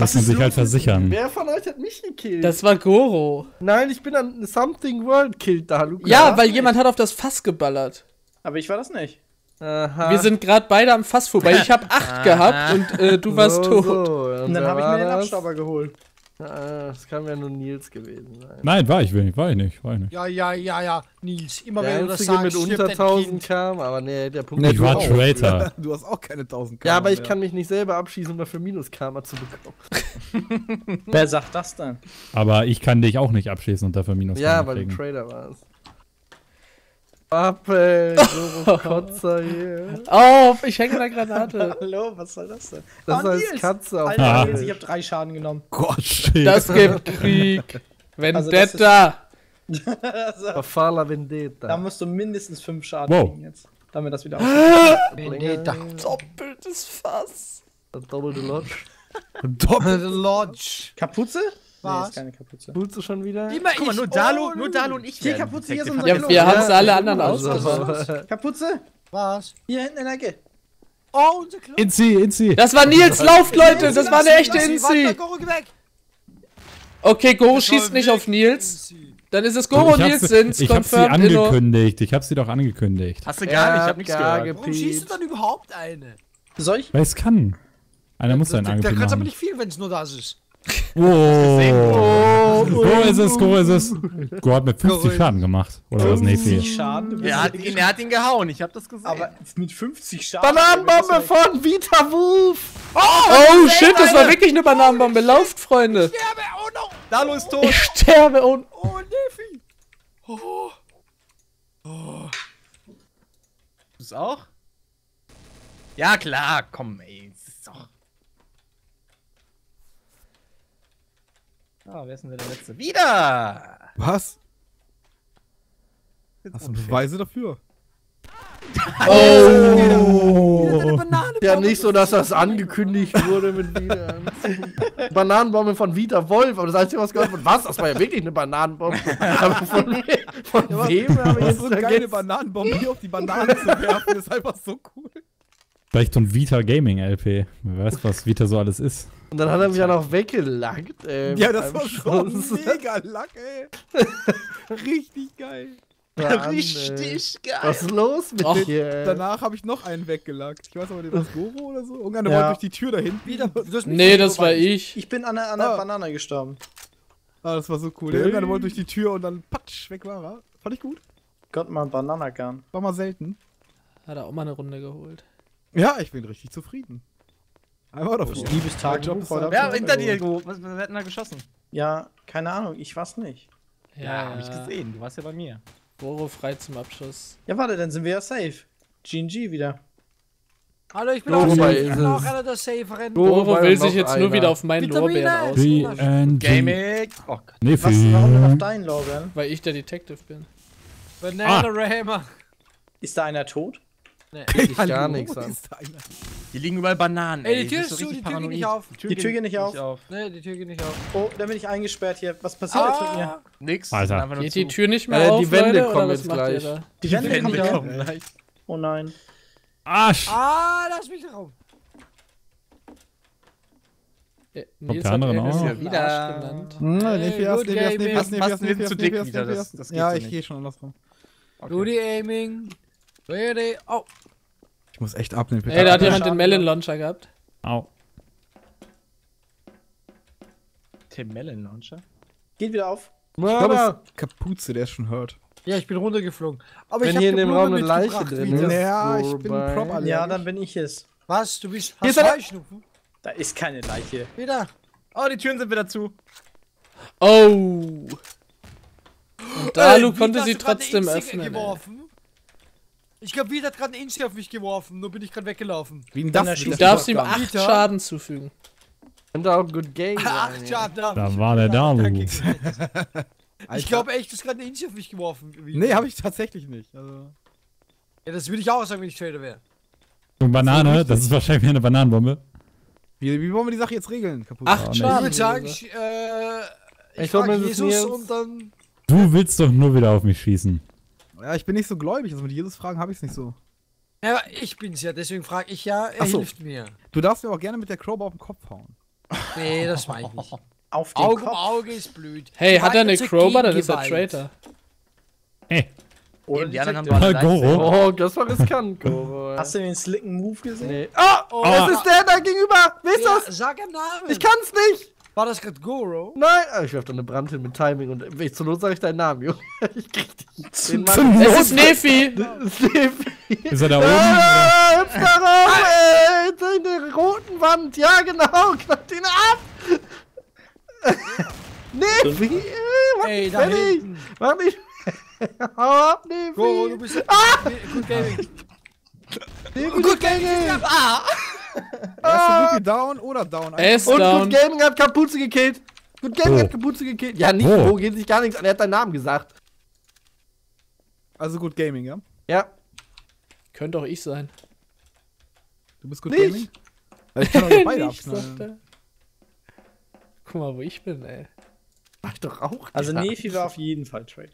Muss man sich halt versichern. Wer von euch hat mich gekillt? Das war Goro. Nein, ich bin an Something World killed da, Lukas. Ja, weil jemand hat auf das Fass geballert. Aber ich war das nicht. Aha. Wir sind gerade beide am Fass vorbei. Ich habe acht gehabt und äh, du warst so, tot. So. Und dann habe ich mir den? Abstauber geholt. Ah, Das kann ja nur Nils gewesen sein. Nein, war ich nicht, war ich nicht, war ich nicht. Ja, ja, ja, ja. Nils, immer Der wenn du das sagst, mit unter ein 1000 Kind. kam, aber nee, der Punkt Ich war auch. Traitor. Du hast auch keine 1000 Ja, aber ich mehr. kann mich nicht selber abschießen, um dafür Minus-Karma zu bekommen. Wer sagt das denn? Aber ich kann dich auch nicht abschießen und dafür Minus Ja, Karma weil du kriegen. Trader warst. Pappe, so Kotzer hier. Oh, ich hänge in der Granate. Hallo, was soll das denn? Das Oh, heißt Nils. Katze auf Alter. Nils, ich habe drei Schaden genommen. Gott, shit. Das gibt Krieg. Also Vendetta. Also, Fala da Vendetta. musst du mindestens fünf Schaden Wow. kriegen jetzt. Damit das wieder aussieht. Vendetta. Doppeltes Fass. Double the Lodge. The Lodge. Kapuze? Nee, Was? ist keine Kapuze. Tust du schon wieder? Immer Guck mal, nur Dalu, Oh, nur Dalu und ich Hier, werden Kapuze, hier ist unser Ja, Klo. wir haben es alle anderen also, ausgemacht. Kapuze? Was? Hier hinten in der Ecke. Oh, unser Klo. Inzi, Inzi. Das war Nils, lauft Leute, das war eine echte weg. Okay, Goro schießt nicht auf Nils. Dann ist es Goro und ich Nils sind's. Ich hab sie angekündigt. Ich hab sie doch angekündigt. Hast du gar nicht, ich hab nichts gehört. Warum schießt du dann überhaupt eine? Soll ich? Weil es kann. Einer muss seinen Da angekündigt kannst aber haben. nicht viel, wenn es nur das ist. Oh, Go ist es, Go ist es. Go hat mit 50 Go Schaden gemacht. Oder was? Nee, viel. Schaden? Du bist Er hat, ihn, er hat ihn gehauen, ich hab das gesehen. aber mit 50 Schaden. Bananenbombe von Vita Wolf! Oh shit, das war wirklich eine Bananenbombe. Lauft, Freunde. Sterbe, oh no. Dalu ist tot. Ich sterbe und. Oh, Nefi. Du es auch? Ja, klar, komm, ey. Das ist doch. Ah, wer ist denn der Letzte? Wieder! Was? Das ist Hast du. Beweise dafür? Oh. Ja, nicht so, dass das angekündigt wurde mit Vita. Bananenbombe von Vita Wolf, aber das Einzige, was gehört wird, was? Das war ja wirklich eine Bananenbombe. aber von, von wem habe ich jetzt so eine geile? Bananenbombe hier auf die Bananen zu werfen, ist einfach so cool. Vielleicht so ein Vita Gaming LP. Wer weiß, was Vita so alles ist. Und dann hat er mich ja noch weggelackt. Ähm, Ja, das war schon Schuss. mega Lack, ey. Richtig geil. Mann, ey. Richtig geil. Was ist los mit Och, dir? ey? Danach habe ich noch einen weggelackt. Ich weiß aber nicht, was Goro oder so. Irgendeiner Ja. wollte durch die Tür dahin. Wieder. Du hast mich Nee, das war ich. Ich bin an der, an der Ah. Banane gestorben. Ah, das war so cool. Irgendeiner wollte durch die Tür und dann patsch, weg war er. Fand ich gut. Gott, mal Bananagarn. War mal selten. Hat er auch mal eine Runde geholt. Ja, ich bin richtig zufrieden. Einmal. Liebestag. Ist Voll halt- Ja, hinter dir, Go. Was, wer hat denn da geschossen? Ja, keine Ahnung, ich weiß nicht. Ja, hab ich gesehen. Du warst ja bei mir. Goro frei zum Abschuss. Ja, warte, dann sind wir ja safe. GNG wieder. Hallo, ich bin So auch, weit ich bin auch einer der Saferen. Goro war will sich jetzt nur einer. wieder auf meinen. Lorbeeren aus. Gaming. Oh Gott. Nee, Was, warum denn auf deinen Lorbeeren? Weil ich der Detective bin. Banana Raymer. Ist da einer tot? Ich gar nichts an. ist da einer? Hier liegen überall Bananen. Ey, die Tür ist so zu, die Tür geht nicht auf. Die Tür geht nicht auf. Nee, die Tür geht nicht auf. Oh, da bin ich eingesperrt hier. Was passiert jetzt mit mir? Ah, Nix. Alter. Geht die. Tür nicht mehr Äh, auf, die Wände Leute, kommen jetzt gleich. da? Die Wände kommen Wände kommen gleich. Oh nein. Arsch! ah, lass mich raus. Äh, Nils der andere noch? einen Wieder. Genannt. Hm, zu dick Nephias, wieder, das- Nephias. das geht Ja, ich gehe schon andersrum. Goody Aiming. Ready. Oh. Ich muss echt abnehmen. Ey, da hat Ja, jemand den Melon Launcher gehabt. Au. Tim Melon Launcher. Geht wieder auf. Ich glaube, Mörder! es ist Kapuze, der ist schon hurt. Ja, ich bin runtergeflogen. Aber Wenn ich hier in dem eine Raum eine Leiche drin ist. Ja, ich bin prop. Ja, dann bin ich es. Was? Du bist. Hier Hast ist. Heuschnupfen? Da ist keine Leiche. Wieder. Oh, die Türen sind wieder zu. Oh! Und Dalu Äh, konnte sie eine trotzdem öffnen. Geworfen. Ich glaube, Vita hat gerade eine Insel auf mich geworfen. Nur bin ich gerade weggelaufen. Wie das? erschießt mit Du darfst ihm Shotgun. 8 Vita? Schaden zufügen. Könnte auch Good Game Ach, sein. Schaden. Da war der Dalu. Ich glaube echt, dass gerade eine Insel auf mich geworfen. Vita. Nee, habe ich tatsächlich nicht. Also, Ja, das würde ich auch sagen, wenn ich Trader wäre. Und Banane, das ist wahrscheinlich eine Bananenbombe. wie, wie wollen wir die Sache jetzt regeln? Kaputt. Acht. Ich Schaden. würde sagen, ich, äh, ich, Ich frage es ist Jesus und dann. Du willst doch nur wieder auf mich schießen. Ja, ich bin nicht so gläubig. Also mit Jesus Fragen habe ich es nicht so. Ja, aber ich bin's ja, deswegen frage ich ja, er so. hilft mir. Du darfst mir auch gerne mit der Crowbar auf den Kopf hauen. Nee, das meine ich nicht. Auf den Auge um Kopf. Auge ist blöd. Hey, hat er eine Crowbar, dann ist er. Traitor. Ey, Oder Die anderen haben alle Goro. Oh, das war riskant, Goro. Hast du den slicken Move gesehen? Nee. Oh, Oh, das ist der da gegenüber. Wer ist Ja, das? sag einen Namen. Ich kann's nicht. War das gerade Goro? Nein. Ah, ich werf doch eine Brand hin mit Timing und wenn ich zur Not sage ich deinen Namen, Junge. Ich krieg dich. Den Mann. Es ist Nefi! ist er da oben? oder? Ah, hüpf da rauf, ey! In der roten Wand. Ja, genau. Knapp den ab. Äh, mach Ey, mich da fertig. hinten. Mach mich. Hau ab, nee, Goro, du bist. Ah! Good Gaming. Gut Gaming. Ah. Erste Rookie down oder down? Ist Und down. Good Gaming hat Kapuze gekillt. Good Gaming Wo? hat Kapuze gekillt. Ja, nicht Wo? wo, geht sich gar nichts an. Er hat deinen Namen gesagt. Also gut Gaming, ja? Ja. Könnte auch ich sein. Du bist gut Nicht. Gaming? Ja, Ich kann doch beide abknallen. Guck mal, wo ich bin, ey. Mach ich doch auch. Also ja. Nefi war auf jeden Fall Trade.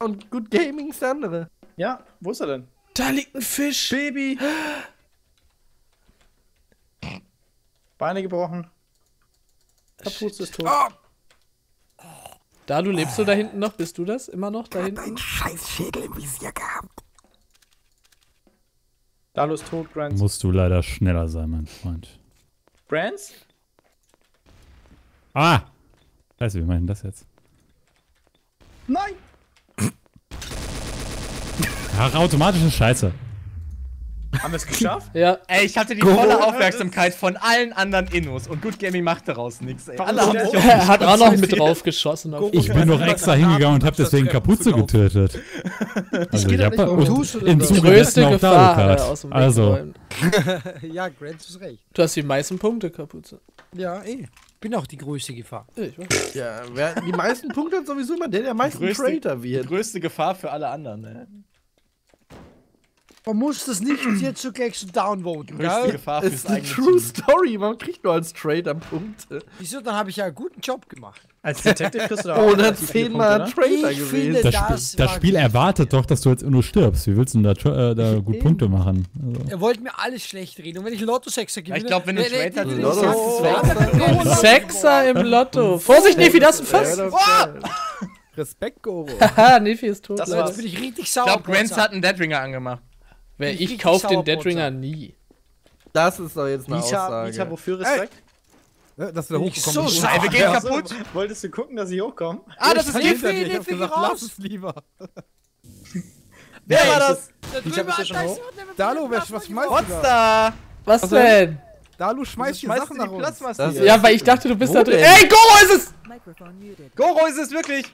Und Good Gaming ist der andere. Ja, wo ist er denn? Da liegt ein Fisch! Baby! Beine gebrochen. Kapuze ist tot. Da, du lebst du da hinten noch? Bist du das immer noch da hinten? Dalo ist tot, Grants. Musst du leider schneller sein, mein Freund. Grants? Ah! Scheiße, wie meinen das jetzt? Nein! Ach, automatische Scheiße. Haben wir es geschafft? Ja. Ey, ich hatte die volle Aufmerksamkeit von allen anderen Innos und Good Gaming macht daraus nichts, ey. Alle haben sich Er hat auch noch mit drauf geschossen. Auf Ich bin doch extra hingegangen und hab deswegen Kapuze getötet. Also ich hab nicht, warum und tust du das in die Zuge größte dessen auch Gefahr Also, ja, Grant ist recht. Du hast die meisten Punkte, Kapuze. Ja, eh. Bin auch die größte Gefahr. Ja, ich weiß. Ja, wer die meisten Punkte hat sowieso immer der, der meisten Größte- Traitor Die wird. größte Gefahr für alle anderen, ne? Man muss das nicht jetzt so gleich so downvoten, Größte gell? Gefahr ist eine True Team. Story. Man kriegt nur als Traitor Punkte. Wieso? Dann habe ich ja einen guten Job gemacht. Als Detective kriegst du da auch Oder zehnmal Punkte, Traitor Ich gewesen. finde- das, Das Spiel, das Spiel gut. erwartet doch, dass du jetzt nur stirbst. Wie willst du denn da, äh, da gut Punkte machen? Also. Er wollte mir alles schlecht reden. Und wenn ich Lotto-Sechser gewinne... ich glaub, wenn du Nee, nee, Traitor nee, nee, Lotto- nee, Lotto- nee, Sechser im Lotto. Vorsicht, Nefi, das ist ein Fass. Ja, Respekt, Goro. Haha, Nefi ist tot. Das war's. Jetzt bin ich richtig Ich sauer. glaube, Grants Potzer. hat einen Deadringer angemacht. Wer, Ich ich richtig kauf den Deadringer nie. Das ist doch jetzt eine Vita, Aussage. Vita, wofür Respekt? Ja, Dass du da hochgekommen so bist. Scheibe geht so, kaputt. Wolltest du gucken, dass ich hochkomme? Ah, das ist Ich Gift. ich hab Nefi, gesagt, raus. lass es lieber. Wer war das? Da drüben, da ist Plasma was schmeißt du da? Was Also- denn? Dalu schmeißt hier Sachen du nach uns. Ja, weil ich dachte, du bist da drin. Ey, Goro ist es! Goro ist es wirklich.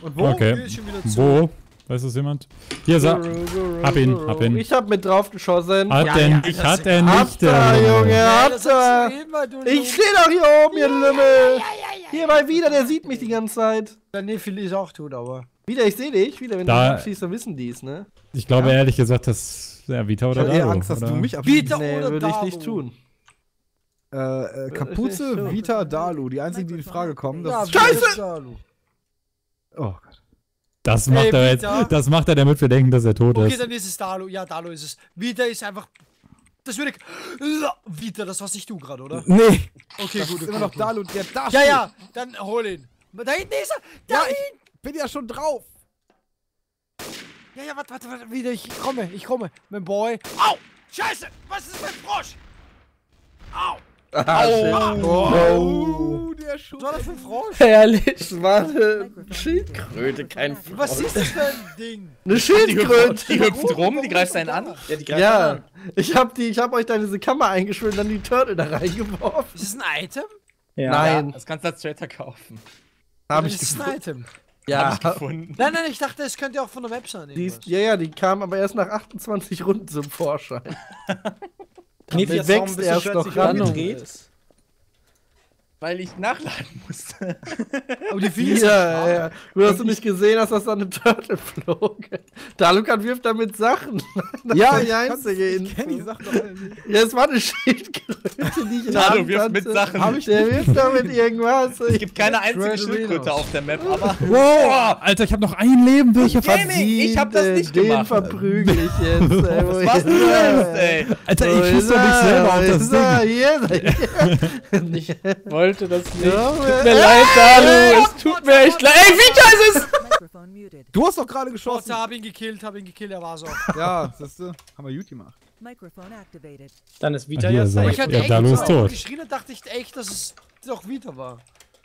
Und wo? Okay. ist schon wieder zu. Wo? Weiß das jemand? Hier, sa hab ihn, hab ihn. Ich hab mit drauf geschossen. Hat Ja, denn, ja, ich das- hat er Habt nicht. ihr, äh, Junge, Ja, habt du Ich stehe doch hier oben, ihr Lümmel. Hier mal wieder, der sieht mich die ganze Zeit. Der Nefi ist auch tot, aber... Wieder, ich sehe dich. Wieder, wenn Da- du abschießt, dann wissen die's, ne? Ich glaube ehrlich gesagt, dass ja, Vita Ich oder hab eher Dalu. Angst, dass oder? du mich abschießt. Vita Nee, oder würde ich nicht tun. Äh, äh, Kapuze, Vita, Dalu. Die einzigen, die in Frage kommen. Das Ja, ist Scheiße! Oh Gott. Das macht Ey, er jetzt. Das macht er, damit wir denken, dass er tot Okay, ist. dann ist es Dalo. Ja, Dalo ist es. Vita ist einfach... Das würde ich... Vita, das warst nicht du gerade, oder? Nee, Okay, das gut, ist okay, immer noch okay. Dalu, der da Ja, steht. ja, dann hol ihn. Da hinten ist er! Da Ja, hinten! ich bin ja schon drauf. Ja, ja, warte, warte, warte, wieder, ich komme, ich komme. Mein Boy. Au! Scheiße! Was ist mein Frosch? Au! Ah, shit. Oh, der das für ein Frosch? Herrlich. Das war eine Schildkröte, kein Frosch. Was ist das für ein Ding? Eine Schildkröte. die hüpft rum, die greift einen an. Ja, die greifen Ja, an. ich hab, die, ich hab euch da in diese Kammer eingeschwimmt und dann die Turtle da reingeworfen. Ist das ein Item? Ja. Nein, Das kannst du als Trader kaufen. hab Das ich ist gefunden. ein Item. Ja, Hab ich gefunden. Nein, nein, ich dachte, es könnte auch von der Web sein. ist, ja, ja, die kam aber erst nach 28 Runden zum Vorschein. Noch ein wächst erst sich ran. umgedreht. Weil ich nachladen musste. Aber die Viecher. Ja, ja. Du hast du nicht gesehen, dass das an eine Turtle flog. Dalukan wirft damit Sachen. Das Ja, die ich einzige Ich kenn die. Sachen doch. Ja, es war eine Schildkröte, die ich in Dalu wirft mit hatte. Sachen. Hab ich der wirft damit irgendwas. Es gibt keine einzige Schildkröte auf der Map, aber. Wow, Alter, ich habe noch ein Leben, welcher Gaming, ich hab das nicht den gemacht. verprügel ich jetzt. ey. Was ist du willst, ey. Alter, ich ist doch nicht er? selber auf das? Ding. Hier er. Ich wollte das nicht. Ja, Tut mir leid, Dalu. Es tut mir echt leid. Ey, Vita ist es! Du hast doch gerade geschossen. Gott, hab ihn gekillt, hab ihn gekillt, er war so. Ja, siehst du? Haben wir gut gemacht. Dann ist Vita sag safe. Ich hatte Ja, echt Dalu ist tot. geschrien und dachte ich echt, dass es doch wieder war.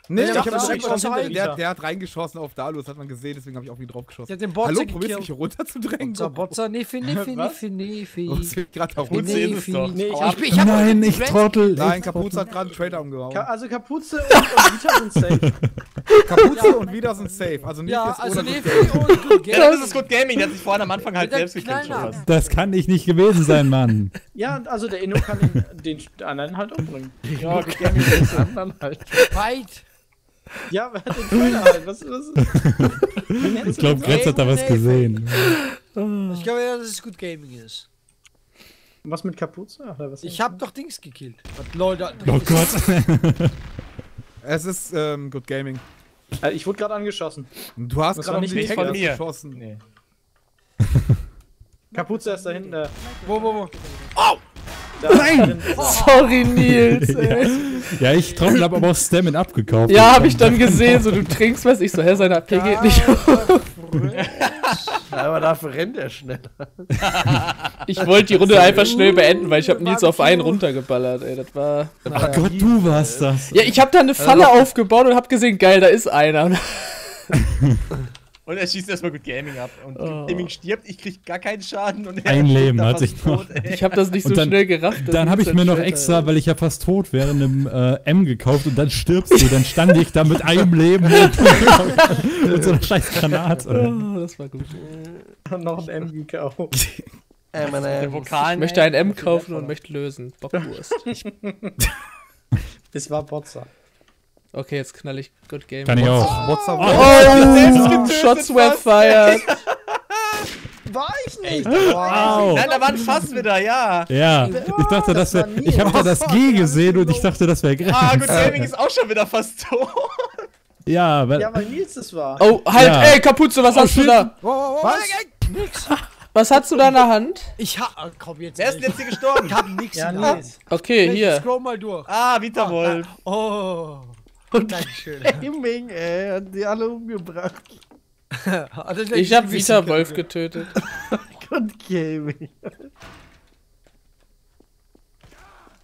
Nee, Ich ich dachte, hab das direkt ist schon Zeit. der, der hat reingeschossen auf Dalu, das hat man gesehen, deswegen habe ich auf ihn drauf geschossen. Der hat den Botzer Hallo, probierst du mich hier runterzudrängen? Botzer, Botzer, niffi, niffi, Was? niffi, niffi. Oh, wird gerade es doch. Nee, ich. Ich hab Nein, ich Trottel. Nein, Kapuze hat gerade einen Trader umgehauen. Ka also Kapuze und, und Vita sind safe. Kapuze und wieder sind safe. Also nicht Ja, jetzt also Niffi und Good Ja, das ist Good Gaming, der hat sich vorhin am Anfang halt selbst gekillt. Das kann ich nicht gewesen sein, Mann. Ja, also der Inno kann den, den anderen halt umbringen. Ja, Good Gaming ist anderen halt. Fight. Ja, wer hat den Trailer halt? Was, was? Ich glaube? Gretz hat da was gesehen. Ich glaube ja, dass es Good Gaming ist. Was mit Kapuze? Oder was Ich hab doch Dings gekillt. Was, Leute, Oh Gott. Es ist ähm, Good Gaming. Äh, ich wurde gerade angeschossen. Du hast gerade nicht den von mir. geschossen. Nee. Kapuze ist da hinten. Äh, Wo, wo, wo? Nein! Sorry, Nils, ey. Ja, ich Trottel hab aber auch Stammin abgekauft. Ja, hab ich dann gesehen, so du trinkst was. Ich so, hä, seine AP geht nicht. Aber dafür rennt er schneller. Ich wollte die Runde einfach schnell beenden, weil ich hab Nils auf einen runtergeballert, ey. Das war. Ach Gott, du warst das. Ja, ich hab da eine Falle aufgebaut und hab gesehen, geil, da ist einer. Und er schießt erstmal Good Gaming ab. Und Oh. Gaming stirbt, ich krieg gar keinen Schaden. Und er Ein Leben hat sich noch- tot. Ich hab das nicht so Und dann- schnell gerafft. Dann habe ich mir noch extra, weil ich ja fast tot wäre, einem äh, M gekauft und dann stirbst du. Dann stand ich da mit einem Leben und mit so einer scheiß Granate. Oh, das war gut. noch ein MGK. Ey, meine, Der Vokal. Ich möchte ein M kaufen und möchte lösen. Bockwurst. Es war Botzer. Okay, jetzt knall ich Good Game. Kann ich auch. WhatsApp. Oh, Shots were fired. War ich nicht! Au. Nein, da war ein Fass wieder, ja. Ja, ich dachte, das wäre. Ich habe da das G gesehen und ich dachte, das wäre Ah, Grenz. Good Gaming ist auch schon wieder fast tot. Ja, weil. Ja, weil Nils das war. Oh, halt, Ja. ey, Kapuze, was hast du da? Was? Nix. Was hast du da in der Hand? Ich hab. ah, Komm jetzt. Wer ist jetzt hier gestorben? Ich hab nix Ja, in der Hand. Okay, Ich hier. Scroll mal durch. Ah, Vita Wolf. Dankeschön. Gaming, ey, hat die alle umgebracht. Also, Ich hab Vita Wolf getötet. Good Gaming.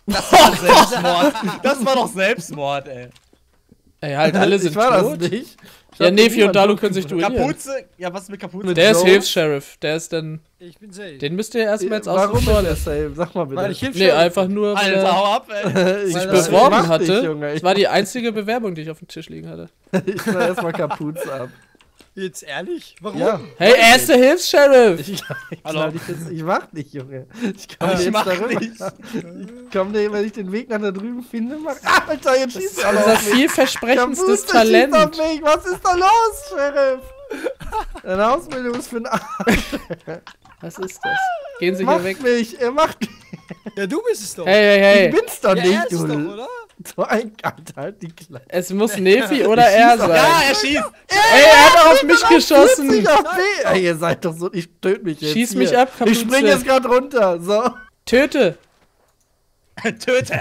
Selbstmord. Das war doch Selbstmord, ey. Ey, halt, alle sind ich war tot. das nicht. Ich Ja, Nefi und Dalu können sich duellieren. Kapuze. Ja, was ist mit Kapuze? Der ist? Hilfs-Sheriff. Der ist dann. Ich bin safe. Den müsst ihr erstmal jetzt Warum außen ist vor der lassen. safe? Sag mal bitte. Weil ich hilf Nee, einfach nur, weil Alter, er hau ab, ey. ich sich beworben hatte. Dich, Junge. Das Ich, war die einzige Bewerbung, die ich auf dem Tisch liegen hatte. ich war erstmal Kapuze ab. Jetzt ehrlich? Warum? Ja. Hey, er ist der Hilfs-Sheriff! Ich, ich, Hallo. knall dich jetzt, ich mach nicht, Junge. Ich komm Ich jetzt mach darüber. nicht. Ich komm dir, wenn ich den Weg nach da drüben finde, mach. Ah, Alter, jetzt schießt er Unser auf mich. vielversprechendstes Talent. auf mich. Was ist da los, Sheriff? Deine Ausbildung ist für den Arsch. Was ist das? Gehen Sie hier Macht weg. mich, er macht mich. Ja, du bist es doch. Hey, hey, Ich hey. bin's doch ja, nicht, er ist es du. doch, oder? So ein Alter, halt die Kleine. Es muss Nefi oder er sein. Ja, er schießt. Ey, er hat auch auf mich geschossen. Ey, ihr seid doch so, ich töte mich jetzt. Schieß hier. mich ab, Ich spring Kapuze. jetzt gerade runter. So. Töte. Töte.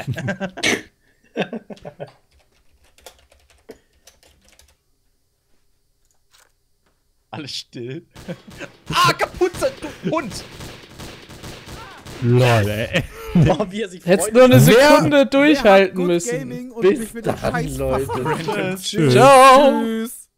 Alles still. Ah, Kapuze, du Hund. Lol, ey. Oh, wie er sich Hättest nur eine Wer- Sekunde durchhalten Good müssen. Gaming und Bis mich mit dann, Leute. Tschüss. Ciao. Tschüss.